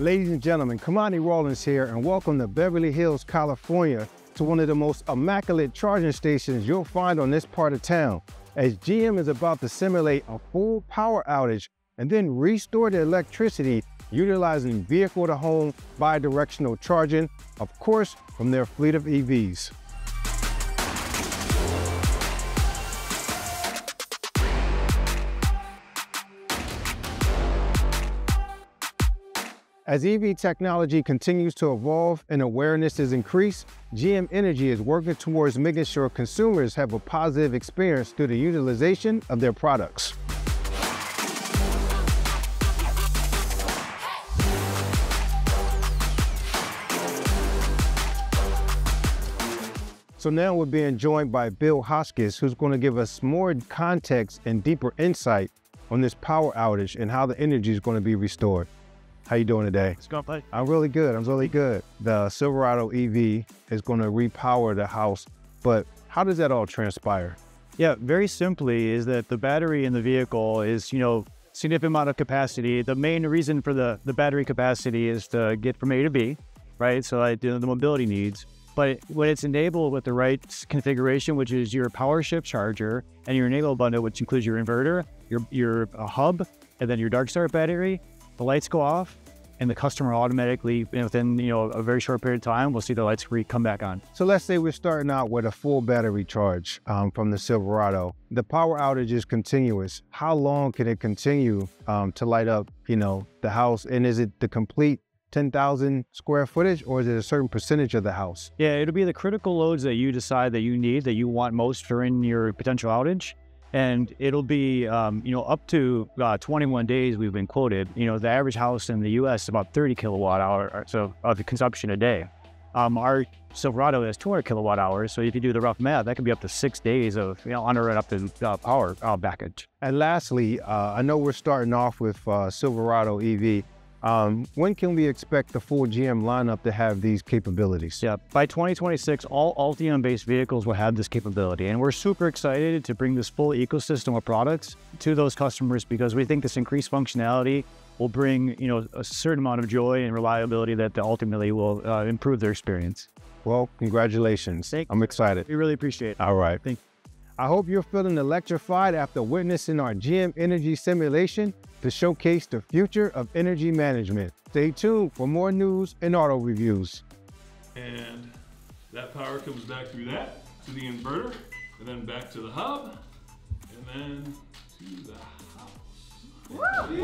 Ladies and gentlemen, Kamani Rawlins here, and welcome to Beverly Hills, California, to one of the most immaculate charging stations you'll find on this part of town, as GM is about to simulate a full power outage and then restore the electricity utilizing vehicle-to-home bi-directional charging, of course, from their fleet of EVs. As EV technology continues to evolve and awareness is increased, GM Energy is working towards making sure consumers have a positive experience through the utilization of their products. So now we're being joined by Bill Hoskins, who's going to give us more context and deeper insight on this power outage and how the energy is going to be restored. How you doing today? It's going fine. I'm really good. I'm really good. The Silverado EV is going to repower the house, but how does that all transpire? Yeah, very simply is that the battery in the vehicle is, you know, significant amount of capacity. The main reason for the, the battery capacity is to get from A to B, right? So like the, the mobility needs. But when it's enabled with the right configuration, which is your PowerShift charger and your enable bundle, which includes your inverter, your your uh, hub, and then your dark start battery, the lights go off and the customer automatically within you know a very short period of time will see the lights come back on So let's say we're starting out with a full battery charge um, from the Silverado. The power outage is continuous. How long can it continue um, to light up, you know, the house? And is it the complete 10,000 square footage or is it a certain percentage of the house? yeah it'll be the critical loads that you decide that you need that you want most during your potential outage and it'll be um, you know up to uh, 21 days we've been quoted you know the average house in the us is about 30 kilowatt hour or so of the consumption a day um, our silverado has 200 kilowatt hours so if you do the rough math that could be up to six days of you know uninterrupted uh, power uh, package And lastly, uh, I know we're starting off with uh, Silverado EV. Um, when can we expect the full GM lineup to have these capabilities? Yeah, by 2026, all Ultium-based vehicles will have this capability, and we're super excited to bring this full ecosystem of products to those customers because we think this increased functionality will bring, you know, a certain amount of joy and reliability that ultimately will uh, improve their experience. Well, congratulations. Thank I'm excited. We really appreciate it. All right. Thank I hope you're feeling electrified after witnessing our GM Energy simulation to showcase the future of energy management. Stay tuned for more news and auto reviews. and that power comes back through that to the inverter, and then back to the hub, and then to the house.